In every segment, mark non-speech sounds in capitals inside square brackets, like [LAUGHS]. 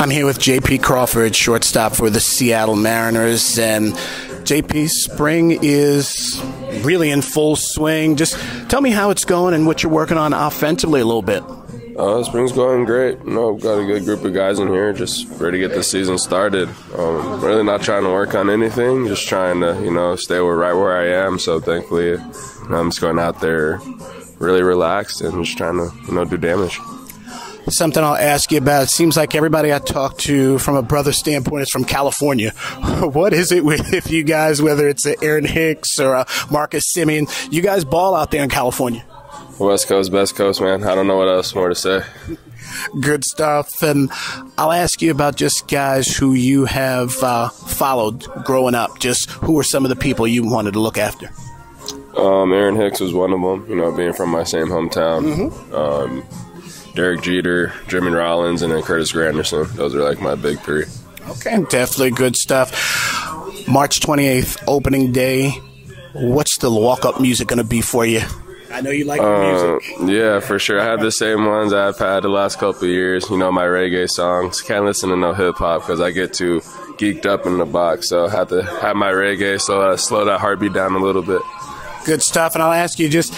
I'm here with JP Crawford, shortstop for the Seattle Mariners. And JP, spring is really in full swing. Just tell me how it's going and what you're working on offensively a little bit. Uh, spring's going great. You know, got a good group of guys in here, just ready to get the season started. Um, really not trying to work on anything, just trying to, you know, stay right where I am. So thankfully, I'm just going out there really relaxed and just trying to, you know, do damage something I'll ask you about. It seems like everybody I talk to from a brother standpoint is from California. [LAUGHS] what is it with you guys, whether it's Aaron Hicks or Marcus Semien? You guys ball out there in California. West Coast, best coast, man. I don't know what else more to say. [LAUGHS] Good stuff. And I'll ask you about just guys who you have uh, followed growing up. Just who are some of the people you wanted to look after? Um, Aaron Hicks was one of them, you know, being from my same hometown. Mm-hmm. Um, Derek Jeter, Jimmy Rollins, and then Curtis Granderson. Those are like my big three. Okay, definitely good stuff. March 28th, opening day. What's the walk up music going to be for you? I know you like uh, music. Yeah, for sure. I have the same ones I've had the last couple of years. You know, my reggae songs. Can't listen to no hip hop because I get too geeked up in the box. So I have to have my reggae so I slow that heartbeat down a little bit. Good stuff. And I'll ask you just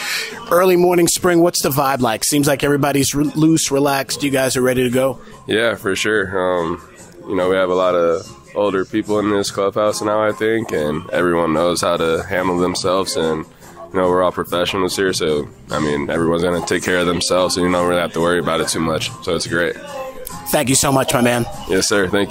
early morning spring, what's the vibe like? Seems like everybody's re- loose, relaxed. You guys are ready to go? Yeah, for sure. Um, you know, we have a lot of older people in this clubhouse now, I think, and everyone knows how to handle themselves. And, you know, we're all professionals here. So, I mean, everyone's going to take care of themselves, and you don't really have to worry about it too much. So it's great. Thank you so much, my man. Yes, sir. Thank you.